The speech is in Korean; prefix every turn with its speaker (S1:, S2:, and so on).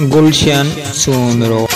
S1: गुलशन सुमिरो